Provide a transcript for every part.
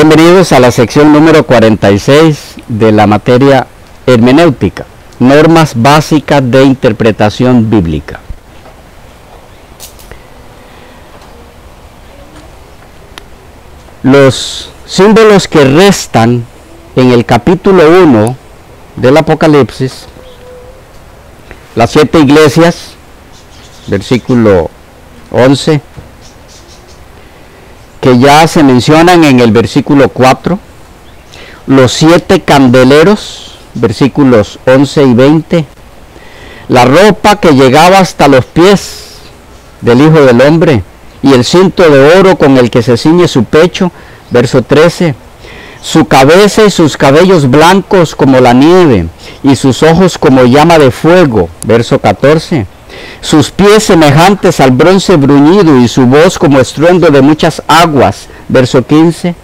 Bienvenidos a la sección número 46 de la materia hermenéutica, normas básicas de interpretación bíblica. Los símbolos que restan en el capítulo 1 del Apocalipsis, las siete iglesias, versículo 11, que ya se mencionan en el versículo 4, los siete candeleros, versículos 11 y 20, la ropa que llegaba hasta los pies del Hijo del Hombre y el cinto de oro con el que se ciñe su pecho, verso 13, su cabeza y sus cabellos blancos como la nieve y sus ojos como llama de fuego, verso 14 sus pies semejantes al bronce bruñido y su voz como estruendo de muchas aguas. Verso 15.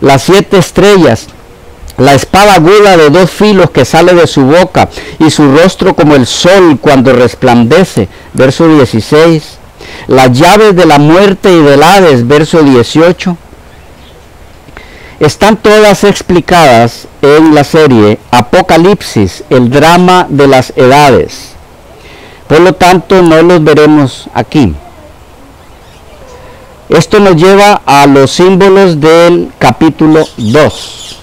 Las siete estrellas, la espada aguda de dos filos que sale de su boca y su rostro como el sol cuando resplandece. Verso 16. Las llaves de la muerte y del Hades. Verso 18. Están todas explicadas en la serie Apocalipsis, el drama de las edades por lo tanto, no los veremos aquí. Esto nos lleva a los símbolos del capítulo 2.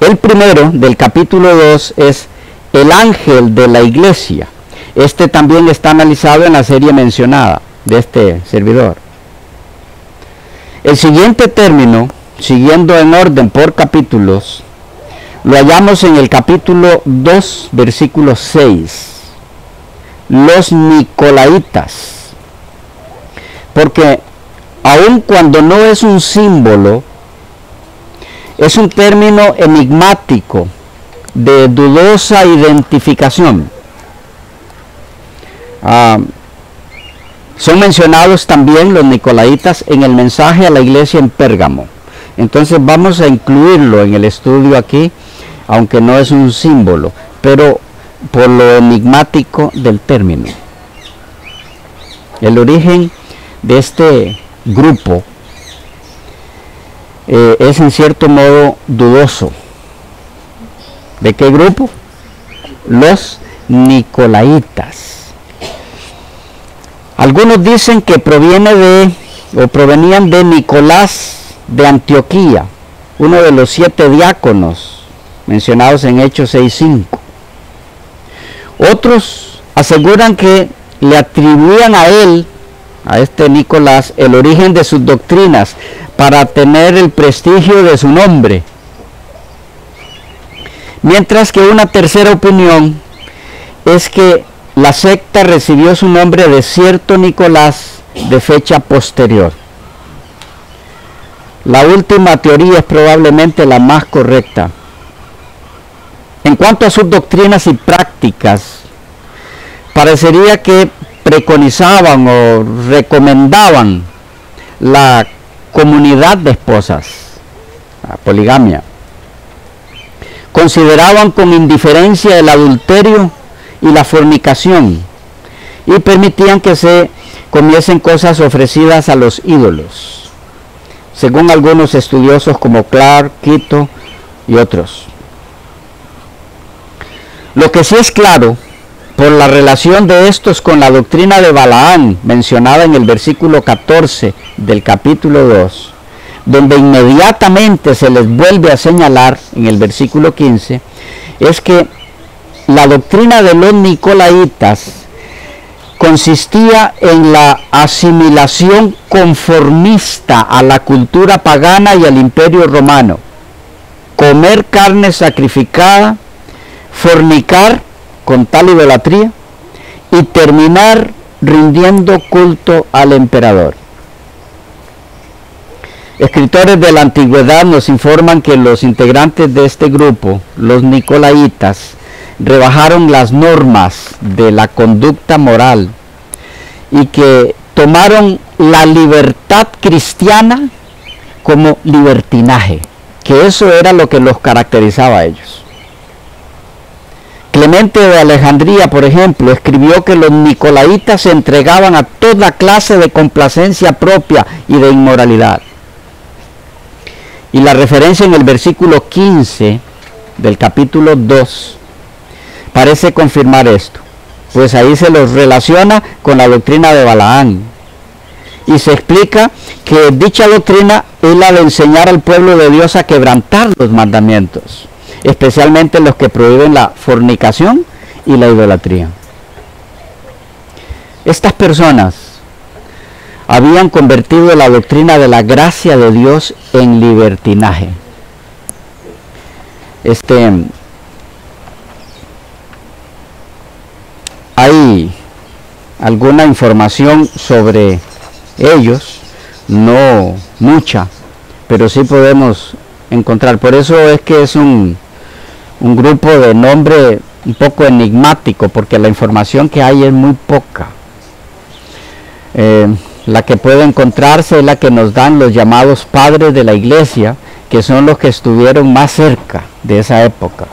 El primero del capítulo 2 es el ángel de la iglesia. Este también está analizado en la serie mencionada de este servidor. El siguiente término, siguiendo en orden por capítulos, lo hallamos en el capítulo 2, versículo 6 los Nicolaitas. Porque aun cuando no es un símbolo, es un término enigmático de dudosa identificación. Ah, son mencionados también los Nicolaitas en el mensaje a la iglesia en Pérgamo. Entonces vamos a incluirlo en el estudio aquí, aunque no es un símbolo. Pero por lo enigmático del término. El origen de este grupo eh, es en cierto modo dudoso. ¿De qué grupo? Los Nicolaitas. Algunos dicen que proviene de o provenían de Nicolás de Antioquía, uno de los siete diáconos mencionados en Hechos 6.5. Otros aseguran que le atribuían a él, a este Nicolás, el origen de sus doctrinas para tener el prestigio de su nombre. Mientras que una tercera opinión es que la secta recibió su nombre de cierto Nicolás de fecha posterior. La última teoría es probablemente la más correcta. En cuanto a sus doctrinas y prácticas, parecería que preconizaban o recomendaban la comunidad de esposas, la poligamia. Consideraban con indiferencia el adulterio y la fornicación y permitían que se comiesen cosas ofrecidas a los ídolos, según algunos estudiosos como Clark, Quito y otros. Lo que sí es claro, por la relación de estos con la doctrina de Balaán, mencionada en el versículo 14 del capítulo 2, donde inmediatamente se les vuelve a señalar en el versículo 15, es que la doctrina de los nicolaitas consistía en la asimilación conformista a la cultura pagana y al imperio romano. Comer carne sacrificada, fornicar con tal idolatría y terminar rindiendo culto al emperador. Escritores de la antigüedad nos informan que los integrantes de este grupo, los nicolaitas, rebajaron las normas de la conducta moral y que tomaron la libertad cristiana como libertinaje, que eso era lo que los caracterizaba a ellos. Clemente de Alejandría, por ejemplo, escribió que los nicolaitas se entregaban a toda clase de complacencia propia y de inmoralidad. Y la referencia en el versículo 15 del capítulo 2 parece confirmar esto, pues ahí se los relaciona con la doctrina de Balaán. Y se explica que dicha doctrina es la de enseñar al pueblo de Dios a quebrantar los mandamientos, especialmente los que prohíben la fornicación y la idolatría. Estas personas habían convertido la doctrina de la gracia de Dios en libertinaje. Este hay alguna información sobre ellos, no mucha, pero sí podemos encontrar. Por eso es que es un, un grupo de nombre un poco enigmático, porque la información que hay es muy poca. Eh, la que puede encontrarse es la que nos dan los llamados padres de la iglesia, que son los que estuvieron más cerca de esa época,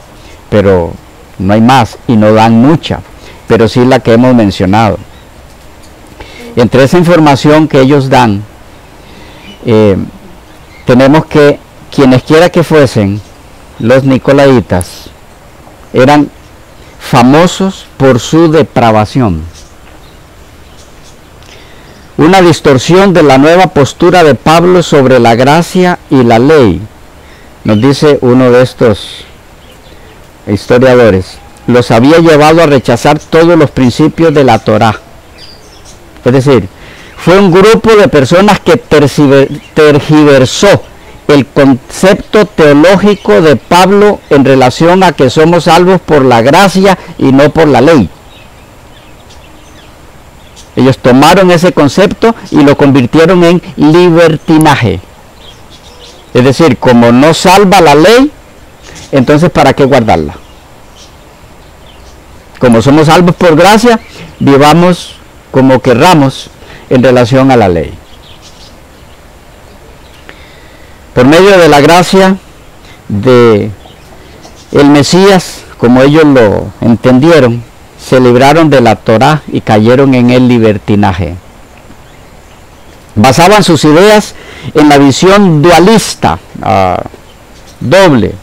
pero no hay más y no dan mucha, pero sí la que hemos mencionado. Entre esa información que ellos dan, eh, tenemos que quienes quiera que fuesen los nicolaitas eran famosos por su depravación una distorsión de la nueva postura de Pablo sobre la gracia y la ley. Nos dice uno de estos historiadores, los había llevado a rechazar todos los principios de la Torá. Es decir, fue un grupo de personas que tergiversó el concepto teológico de Pablo en relación a que somos salvos por la gracia y no por la ley. Ellos tomaron ese concepto y lo convirtieron en libertinaje. Es decir, como no salva la ley, entonces ¿para qué guardarla? Como somos salvos por gracia, vivamos como querramos en relación a la ley. Por medio de la gracia de el Mesías, como ellos lo entendieron, se libraron de la Torá y cayeron en el libertinaje. Basaban sus ideas en la visión dualista, ah, doble,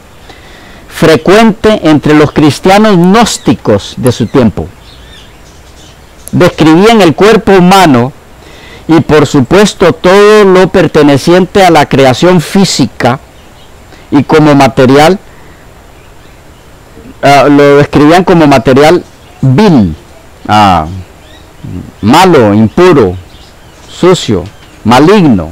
frecuente entre los cristianos gnósticos de su tiempo. Describían el cuerpo humano y por supuesto todo lo perteneciente a la creación física y como material, ah, lo describían como material vil, ah, malo, impuro, sucio, maligno,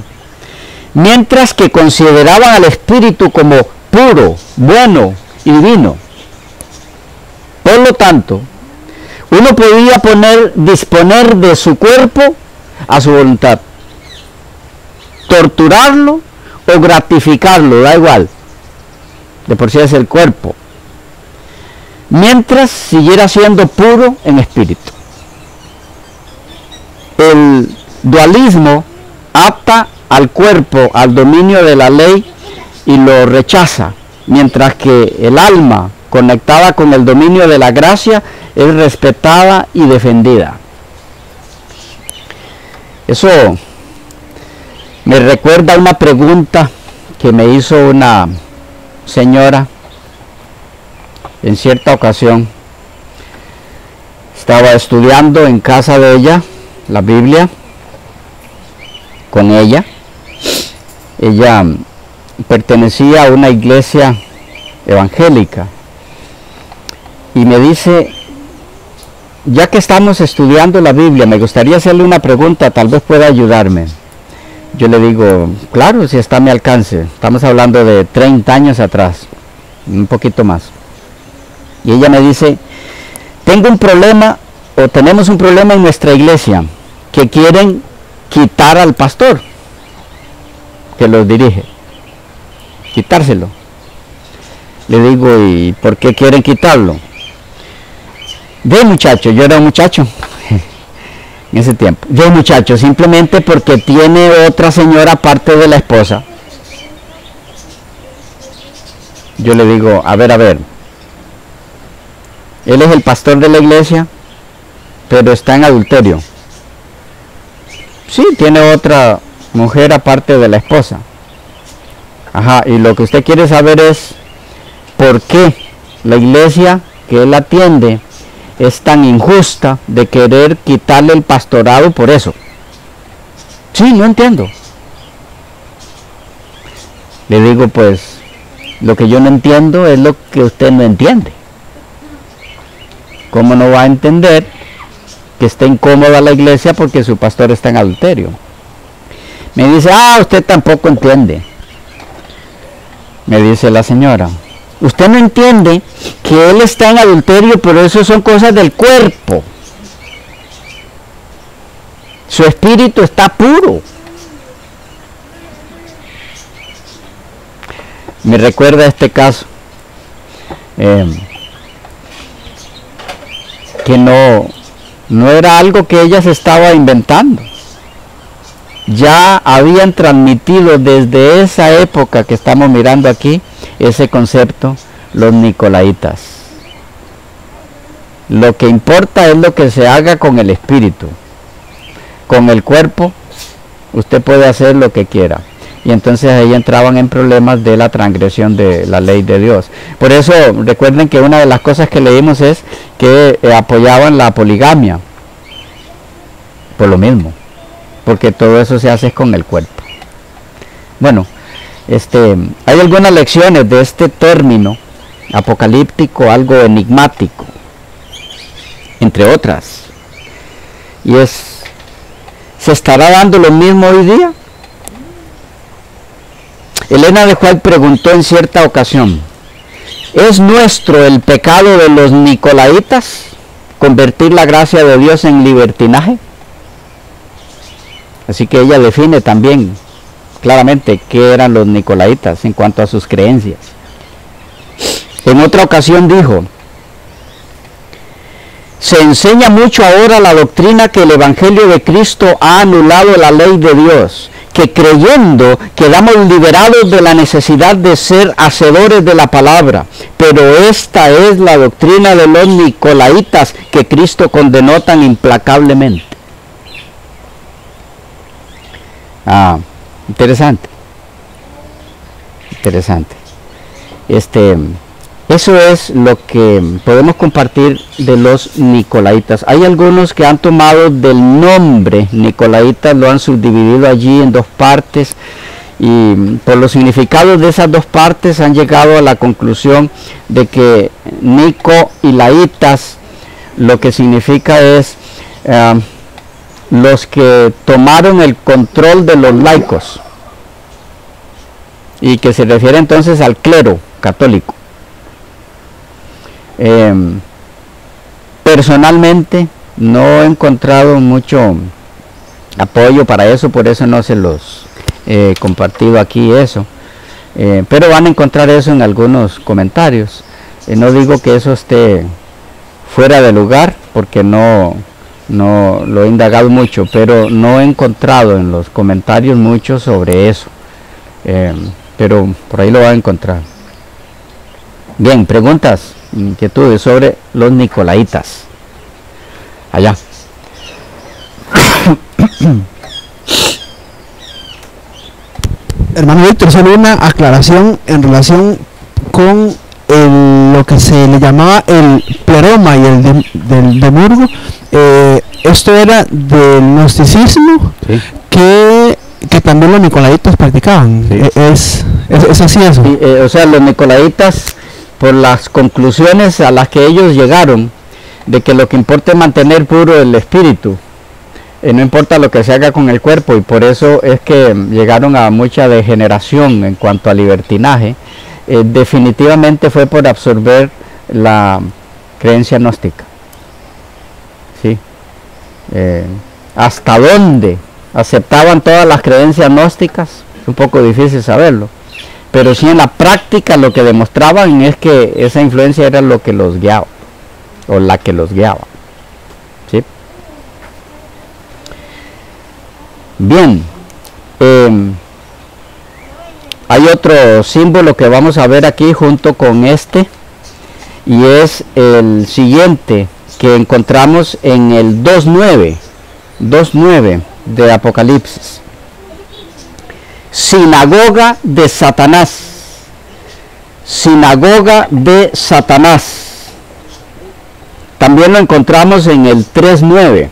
mientras que consideraban al espíritu como puro, bueno y divino. Por lo tanto, uno podía poner, disponer de su cuerpo a su voluntad, torturarlo o gratificarlo, da igual, de por sí es el cuerpo, mientras siguiera siendo puro en espíritu. El dualismo ata al cuerpo al dominio de la ley y lo rechaza, mientras que el alma conectada con el dominio de la gracia es respetada y defendida. Eso me recuerda una pregunta que me hizo una señora en cierta ocasión estaba estudiando en casa de ella la Biblia con ella. Ella pertenecía a una iglesia evangélica y me dice, ya que estamos estudiando la Biblia, me gustaría hacerle una pregunta, tal vez pueda ayudarme. Yo le digo, claro, si está a mi alcance. Estamos hablando de 30 años atrás, un poquito más. Y ella me dice, tengo un problema o tenemos un problema en nuestra iglesia que quieren quitar al pastor que los dirige, quitárselo. Le digo, ¿y por qué quieren quitarlo? De muchacho, yo era un muchacho en ese tiempo. De muchacho, simplemente porque tiene otra señora aparte de la esposa. Yo le digo, a ver, a ver, él es el pastor de la iglesia, pero está en adulterio. Sí, tiene otra mujer aparte de la esposa. Ajá, y lo que usted quiere saber es por qué la iglesia que él atiende es tan injusta de querer quitarle el pastorado por eso. Sí, no entiendo. Le digo, pues, lo que yo no entiendo es lo que usted no entiende. ¿Cómo no va a entender que está incómoda la iglesia porque su pastor está en adulterio? Me dice, ah, usted tampoco entiende. Me dice la señora, usted no entiende que él está en adulterio, pero eso son cosas del cuerpo. Su espíritu está puro. Me recuerda este caso. Eh, que no, no era algo que ella se estaba inventando. Ya habían transmitido desde esa época que estamos mirando aquí ese concepto los nicolaitas. Lo que importa es lo que se haga con el espíritu. Con el cuerpo usted puede hacer lo que quiera y entonces ahí entraban en problemas de la transgresión de la ley de Dios. Por eso recuerden que una de las cosas que leímos es que eh, apoyaban la poligamia, por lo mismo, porque todo eso se hace con el cuerpo. Bueno, este, hay algunas lecciones de este término apocalíptico, algo enigmático, entre otras, y es, ¿se estará dando lo mismo hoy día? Elena de Juárez preguntó en cierta ocasión, ¿es nuestro el pecado de los nicolaitas convertir la gracia de Dios en libertinaje? Así que ella define también claramente qué eran los nicolaitas en cuanto a sus creencias. En otra ocasión dijo, se enseña mucho ahora la doctrina que el Evangelio de Cristo ha anulado la ley de Dios que creyendo quedamos liberados de la necesidad de ser hacedores de la palabra. Pero esta es la doctrina de los nicolaitas que Cristo condenó tan implacablemente. Ah, interesante. Interesante. Este, eso es lo que podemos compartir de los Nicolaitas. Hay algunos que han tomado del nombre Nicolaitas, lo han subdividido allí en dos partes y por los significados de esas dos partes han llegado a la conclusión de que Nico y Laitas lo que significa es eh, los que tomaron el control de los laicos y que se refiere entonces al clero católico. Em, personalmente no he encontrado mucho apoyo para eso, por eso no se los he compartido aquí eso. Eh, pero van a encontrar eso en algunos comentarios. Eh, no digo que eso esté fuera de lugar, porque no, no lo he indagado mucho, pero no he encontrado en los comentarios mucho sobre eso. Em, pero por ahí lo va a encontrar. Bien, preguntas inquietudes sobre los nicolaitas. Allá. Hermano Víctor, solo una aclaración en relación con lo que se le llamaba el pleroma y el del demurgo. Eh, esto era del gnosticismo que, que, también los nicolaitas practicaban. E, es, es, así eso. Eh, o sea, los nicolaitas por las conclusiones a las que ellos llegaron, de que lo que importa es mantener puro el espíritu, y no importa lo que se haga con el cuerpo, y por eso es que llegaron a mucha degeneración en cuanto a libertinaje, eh, definitivamente fue por absorber la creencia gnóstica. Eh, ¿Hasta dónde aceptaban todas las creencias gnósticas? Es un poco difícil saberlo pero sí en la práctica lo que demostraban es que esa influencia era lo que los guiaba, o la que los guiaba. ¿sí? Bien, em, hay otro símbolo que vamos a ver aquí junto con este, y es el siguiente que encontramos en el 2.9, 2.9 de Apocalipsis. sinagoga de Satanás. Sinagoga de Satanás. También lo encontramos en el 3.9.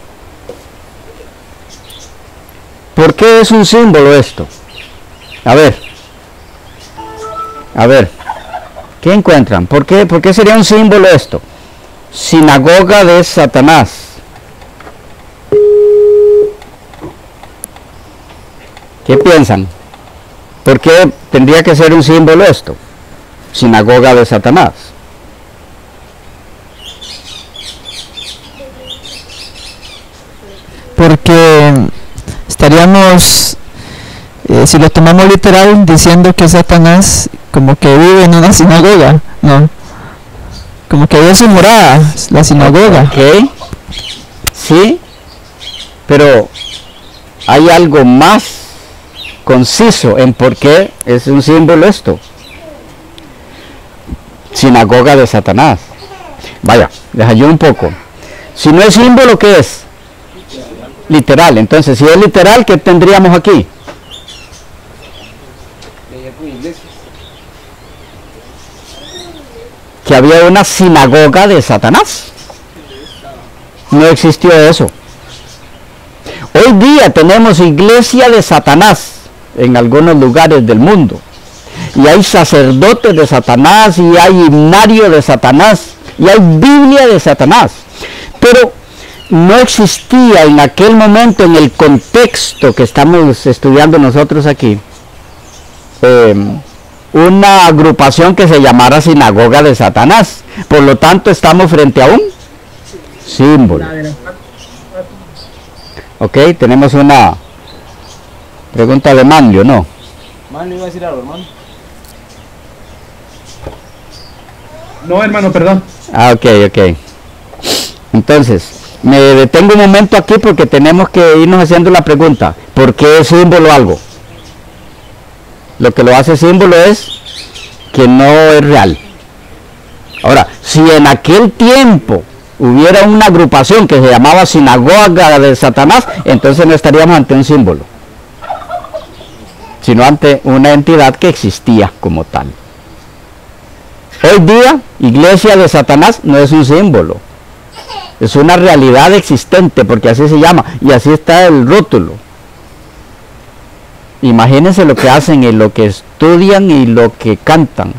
¿Por qué es un símbolo esto? A ver. A ver. ¿Qué encuentran? ¿Por qué, ¿Por qué sería un símbolo esto? Sinagoga de Satanás. ¿Qué piensan? ¿Por qué tendría que ser un símbolo esto? Sinagoga de Satanás. Porque estaríamos, eh, si lo tomamos literal, diciendo que Satanás como que vive en una sinagoga, ¿no? Como que vive su morada, la sinagoga. Ok. Sí, pero hay algo más conciso en por qué es un símbolo esto. Sinagoga de Satanás. Vaya, deja yo un poco. Si no es símbolo, ¿qué es? Literal. Entonces, si es literal, ¿qué tendríamos aquí? Que había una sinagoga de Satanás. No existió eso. Hoy día tenemos iglesia de Satanás en algunos lugares del mundo. Y hay sacerdotes de Satanás, y hay himnario de Satanás, y hay Biblia de Satanás. Pero no existía en aquel momento, en el contexto que estamos estudiando nosotros aquí, em, una agrupación que se llamara Sinagoga de Satanás. Por lo tanto, estamos frente a un símbolo. Ok, tenemos una pregunta de Manlio, ¿no? Manlio iba a decir algo, hermano. No, hermano, perdón. Ah, ok, ok. Entonces, me detengo un momento aquí porque tenemos que irnos haciendo la pregunta. ¿Por qué es símbolo algo? Lo que lo hace símbolo es que no es real. Ahora, si en aquel tiempo hubiera una agrupación que se llamaba sinagoga de Satanás, entonces no estaríamos ante un símbolo, sino ante una entidad que existía como tal. Hoy día, iglesia de Satanás no es un símbolo, es una realidad existente, porque así se llama, y así está el rótulo. Imagínense lo que hacen y lo que estudian y lo que cantan,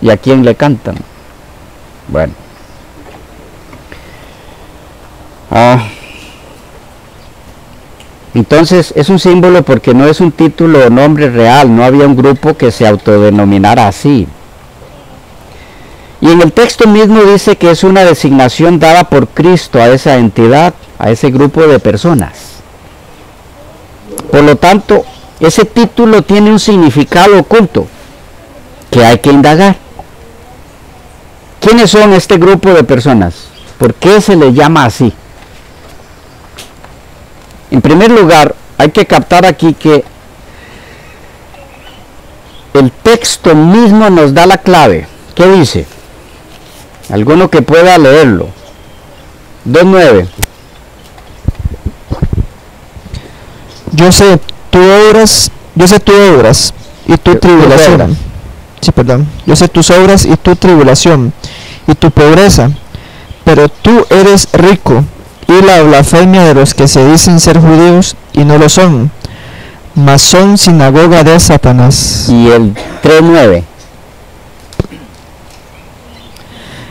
y a quién le cantan. Bueno. Ah. Entonces es un símbolo porque no es un título o nombre real, no había un grupo que se autodenominara así. Y en el texto mismo dice que es una designación dada por Cristo a esa entidad, a ese grupo de personas. Por lo tanto, ese título tiene un significado oculto que hay que indagar. ¿Quiénes son este grupo de personas? ¿Por qué se le llama así? En primer lugar, hay que captar aquí que el texto mismo nos da la clave. ¿Qué dice? Alguno que pueda leerlo. 2.9. Yo tu obras, yo sé tus obras y tu Tus tribulación. Sí, perdón. Yo sé tus obras y tu tribulación y tu pobreza, pero tú eres rico y la blasfemia de los que se dicen ser judíos y no lo son, mas son sinagoga de Satanás. Y el 3.9.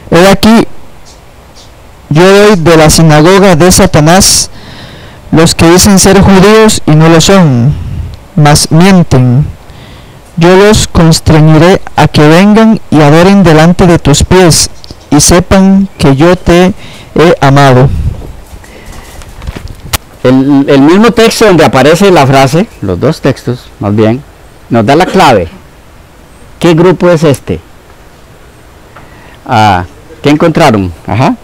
He aquí, yo doy de la sinagoga de Satanás los que dicen ser judíos y no lo son, mas mienten. Yo los constreñiré a que vengan y adoren delante de tus pies y sepan que yo te he amado. El, el mismo texto donde aparece la frase, los dos textos más bien, nos da la clave. ¿Qué grupo es este? Ah, ¿Qué encontraron? Ajá.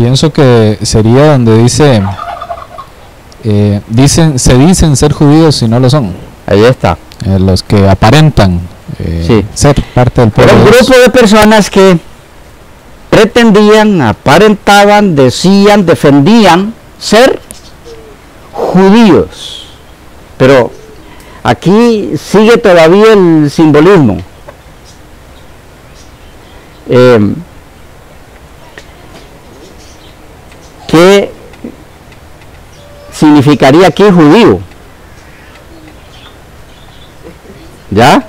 Pienso que sería donde dice, eh, dicen, se dicen ser judíos y no lo son. Ahí está. Eh, los que aparentan eh, Sí. ser parte del pueblo. un de Dios. grupo de personas que pretendían, aparentaban, decían, defendían ser judíos. Pero aquí sigue todavía el simbolismo. Eh, ¿Qué significaría aquí judío? ¿Ya?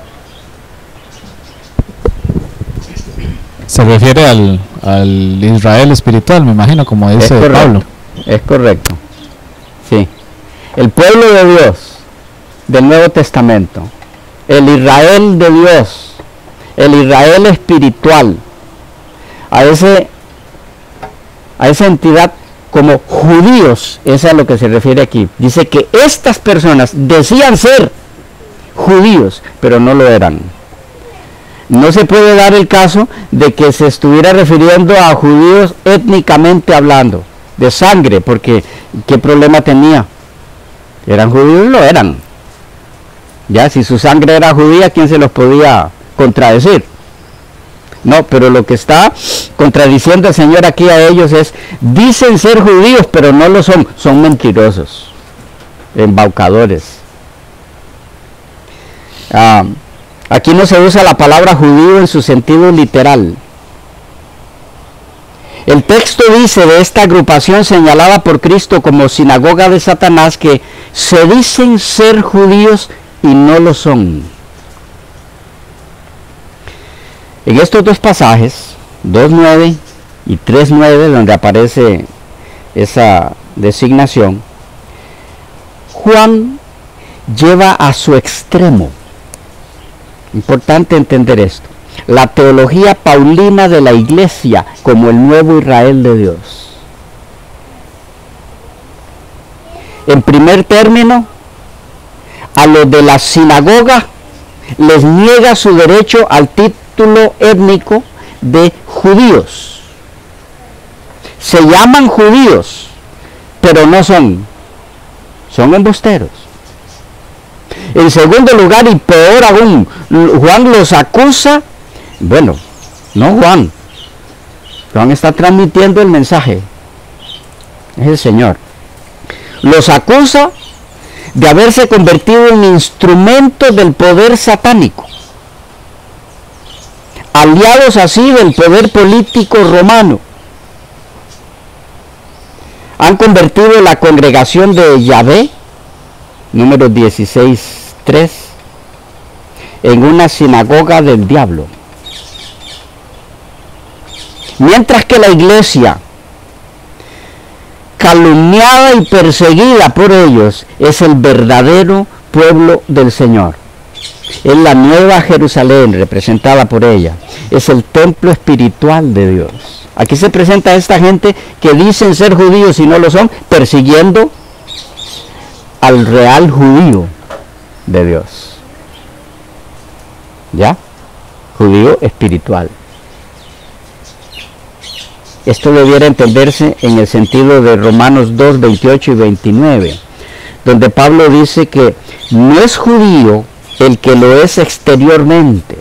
Se refiere al, al Israel espiritual, me imagino, como Es dice correcto. Pablo. Es correcto. Sí. El pueblo de Dios del Nuevo Testamento, el Israel de Dios, el Israel espiritual, a ese a esa entidad como judíos, es a lo que se refiere aquí. Dice que estas personas decían ser judíos, pero no lo eran. No se puede dar el caso de que se estuviera refiriendo a judíos étnicamente hablando, de sangre, porque ¿qué problema tenía? ¿Eran judíos? Lo eran. Ya, si su sangre era judía, ¿quién se los podía contradecir? No, pero lo que está contradiciendo el Señor aquí a ellos es, dicen ser judíos, pero no lo son, son mentirosos, embaucadores. Ah, aquí no se usa la palabra judío en su sentido literal. El texto dice de esta agrupación señalada por Cristo como sinagoga de Satanás que se dicen ser judíos y no lo son. En estos dos pasajes, 2.9 y 3.9, donde aparece esa designación, Juan lleva a su extremo, importante entender esto, la teología paulina de la iglesia como el nuevo Israel de Dios. En primer término, a los de la sinagoga les niega su derecho al título étnico de judíos. Se llaman judíos, pero no son. Son embusteros. En segundo lugar, y peor aún, Juan los acusa, bueno, no Juan, Juan está transmitiendo el mensaje, es el Señor. Los acusa de haberse convertido en instrumento del poder satánico, aliados así del poder político romano. Han convertido la congregación de Yahvé, número 16.3, en una sinagoga del diablo. Mientras que la iglesia, calumniada y perseguida por ellos, es el verdadero pueblo del Señor. Es la nueva Jerusalén representada por ella. Es el templo espiritual de Dios. Aquí se presenta esta gente que dicen ser judíos y no lo son, persiguiendo al real judío de Dios. ¿Ya? Judío espiritual. Esto debiera entenderse en el sentido de Romanos 2, 28 y 29, donde Pablo dice que no es judío el que lo es exteriormente,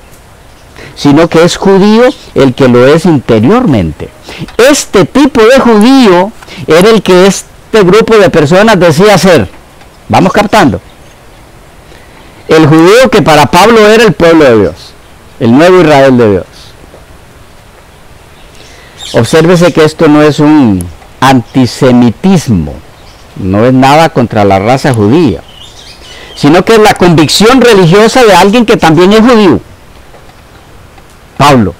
sino que es judío el que lo es interiormente. Este tipo de judío era el que este grupo de personas decía ser. Vamos captando. El judío que para Pablo era el pueblo de Dios, el nuevo Israel de Dios. Obsérvese que esto no es un antisemitismo, no es nada contra la raza judía, sino que es la convicción religiosa de alguien que también es judío. Pablo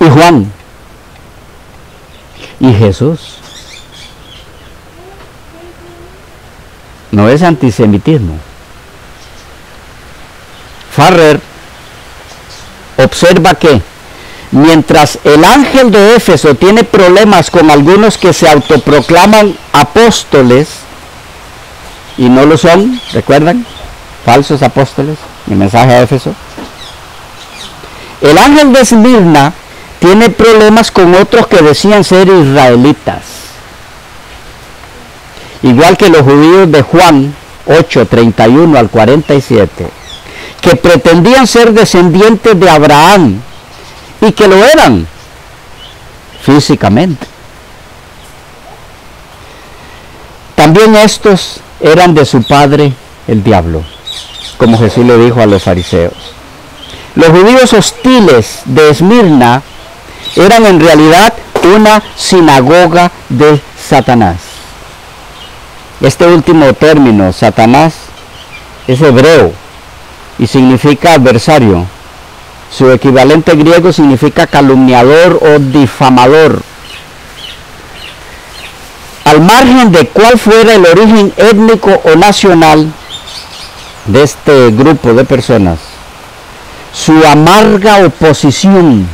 y Juan y Jesús. No es antisemitismo. Farrer observa que mientras el ángel de Éfeso tiene problemas con algunos que se autoproclaman apóstoles y no lo son, ¿recuerdan? Falsos apóstoles, mi mensaje a Éfeso. El ángel de Esmirna tiene problemas con otros que decían ser israelitas. Igual que los judíos de Juan 8, 31 al 47, que pretendían ser descendientes de Abraham y que lo eran, físicamente. También estos eran de su padre el diablo, como Jesús le dijo a los fariseos. Los judíos hostiles de Esmirna eran en realidad una sinagoga de Satanás. Este último término, Satanás, es hebreo y significa adversario. Su equivalente griego significa calumniador o difamador. Margen de cuál fuera el origen étnico o nacional de este grupo de personas, su amarga oposición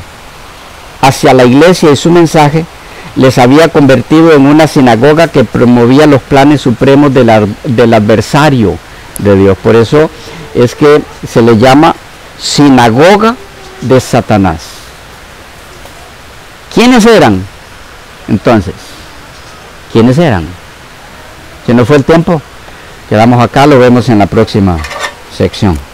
hacia la iglesia y su mensaje les había convertido en una sinagoga que promovía los planes supremos del, del adversario de Dios. Por eso es que se le llama sinagoga de Satanás. ¿Quiénes eran? Entonces, ¿quiénes eran? Si no fue el tiempo, quedamos acá, lo vemos en la próxima sección.